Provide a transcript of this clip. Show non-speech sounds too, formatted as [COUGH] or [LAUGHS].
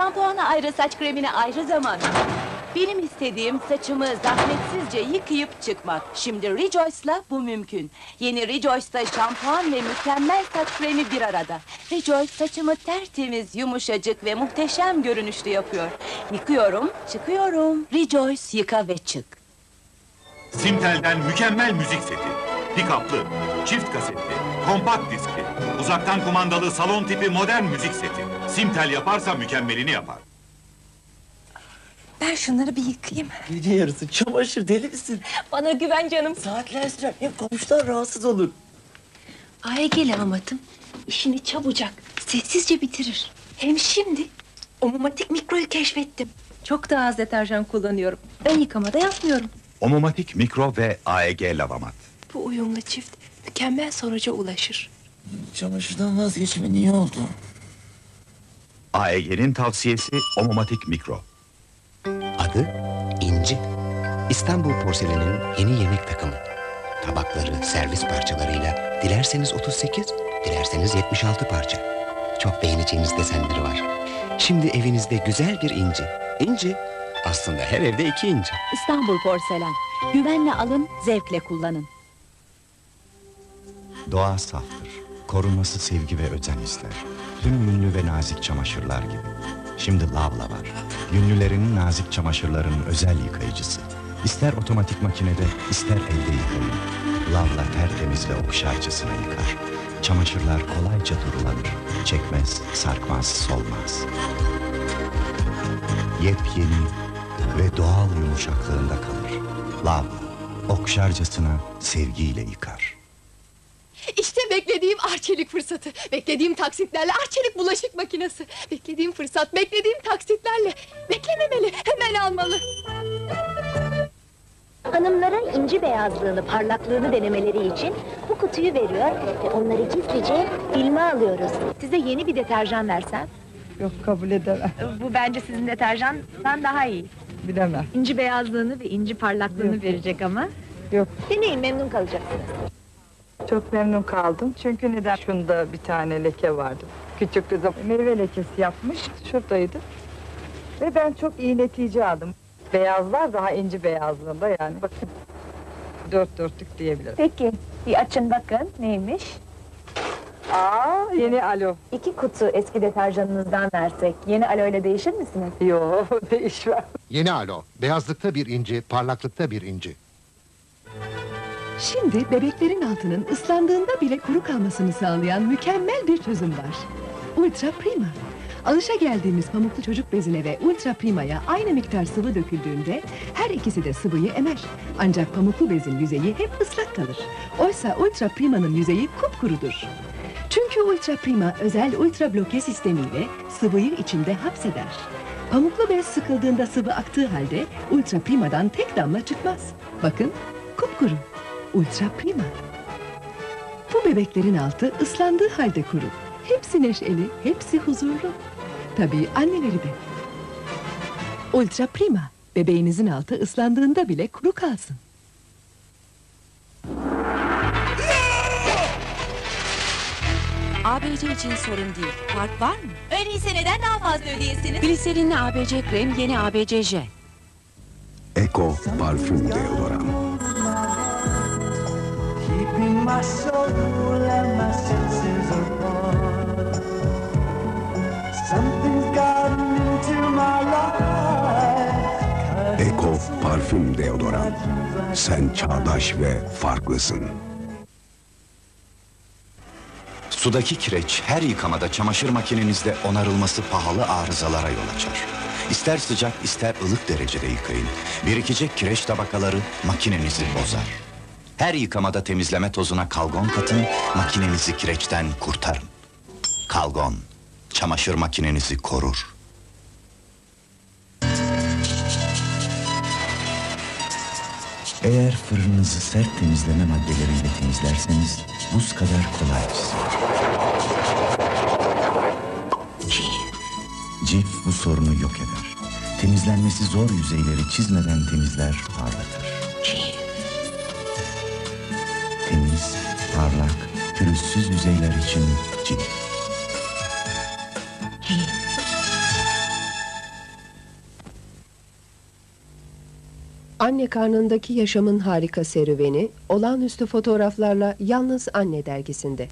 ayrı, saç kremine ayrı zaman. Benim istediğim saçımı zahmetsizce yıkayıp çıkmak. Şimdi Rejoice'la bu mümkün. Yeni Rejoice'da şampuan ve mükemmel saç kremi bir arada. Rejoice saçımı tertemiz, yumuşacık ve muhteşem görünüşlü yapıyor. Yıkıyorum, çıkıyorum. Rejoice yıka ve çık. Simtel'den mükemmel müzik seti. Pikaplı, çift kasetli, kompakt diskli, uzaktan kumandalı salon tipi modern müzik seti. Simtel yaparsa mükemmelini yapar. Ben şunları bir yıkayayım. Gece yarısı çamaşır deli misin? Bana güven canım. Saatler sürer. Hem komşular rahatsız olur. Aygel amatım işini çabucak, sessizce bitirir. Hem şimdi omomatik mikroyu keşfettim. Çok daha az deterjan kullanıyorum. Ön yıkamada yapmıyorum. Omomatik mikro ve AEG lavamat. Bu uyumlu çift mükemmel sonuca ulaşır. Çamaşırdan vazgeçme niye oldu? AEG'nin tavsiyesi Omomatik mikro. Adı İnci. İstanbul Porselen'in yeni yemek takımı. Tabakları, servis parçalarıyla dilerseniz 38, dilerseniz 76 parça. Çok beğeneceğiniz desenleri var. Şimdi evinizde güzel bir inci. İnci. Aslında her evde iki inci. İstanbul Porselen. Güvenle alın, zevkle kullanın. Doğa saftır. Korunması sevgi ve özen ister. Tüm yünlü ve nazik çamaşırlar gibi. Şimdi Lavla var. Yünlülerin nazik çamaşırların özel yıkayıcısı. İster otomatik makinede, ister elde yıkayın. Lavla tertemiz ve okşarcasına yıkar. Çamaşırlar kolayca durulanır. Çekmez, sarkmaz, solmaz. Yepyeni ve doğal yumuşaklığında kalır. Lavla, okşarcasına sevgiyle yıkar. İşte beklediğim arçelik fırsatı. Beklediğim taksitlerle arçelik bulaşık makinesi. Beklediğim fırsat, beklediğim taksitlerle. Beklememeli, hemen almalı. Hanımlara inci beyazlığını, parlaklığını denemeleri için bu kutuyu veriyor ve onları gizlice filme alıyoruz. Size yeni bir deterjan versem? Yok kabul edemem. Bu bence sizin deterjandan daha iyi. Bilemem. İnci beyazlığını ve inci parlaklığını verecek ama. Yok. Deneyin memnun kalacaksınız. Çok memnun kaldım. Çünkü neden? Şunda bir tane leke vardı. Küçük kızım meyve lekesi yapmış. Şuradaydı. Ve ben çok iyi netice aldım. Beyazlar daha inci beyazlığında yani. Bakın. Dört dörtlük diyebilirim. Peki bir açın bakın neymiş? Aa yeni alo. İki kutu eski deterjanınızdan versek yeni alo ile değişir misiniz? Yo [LAUGHS] değişmez. Yeni alo. Beyazlıkta bir inci, parlaklıkta bir inci. Şimdi bebeklerin altının ıslandığında bile kuru kalmasını sağlayan mükemmel bir çözüm var. Ultra Prima. Alışa geldiğimiz pamuklu çocuk bezine ve Ultra Prima'ya aynı miktar sıvı döküldüğünde her ikisi de sıvıyı emer. Ancak pamuklu bezin yüzeyi hep ıslak kalır. Oysa Ultra Prima'nın yüzeyi kupkurudur. Çünkü Ultra Prima özel ultra bloke sistemiyle sıvıyı içinde hapseder. Pamuklu bez sıkıldığında sıvı aktığı halde Ultra Prima'dan tek damla çıkmaz. Bakın kupkuru. Ultra Prima. Bu bebeklerin altı ıslandığı halde kuru. Hepsi neşeli, hepsi huzurlu. Tabii anneleri de. Ultra Prima. Bebeğinizin altı ıslandığında bile kuru kalsın. ABC için sorun değil. Fark var mı? Öyleyse neden daha fazla ödeyesiniz? Gliserinli ABC krem, yeni ABC j. Eko parfüm deodoran. Eko parfüm deodoran. Sen çağdaş ve farklısın. Sudaki kireç her yıkamada çamaşır makinenizde onarılması pahalı arızalara yol açar. İster sıcak ister ılık derecede yıkayın. Birikecek kireç tabakaları makinenizi bozar. Her yıkamada temizleme tozuna kalgon katın, makinenizi kireçten kurtarın. Kalgon, çamaşır makinenizi korur. Eğer fırınınızı sert temizleme maddeleriyle temizlerseniz buz kadar kolay. Cif bu sorunu yok eder. Temizlenmesi zor yüzeyleri çizmeden temizler, parlatır. parlak, pürüzsüz yüzeyler için cin. Anne karnındaki yaşamın harika serüveni, olağanüstü fotoğraflarla Yalnız Anne dergisinde.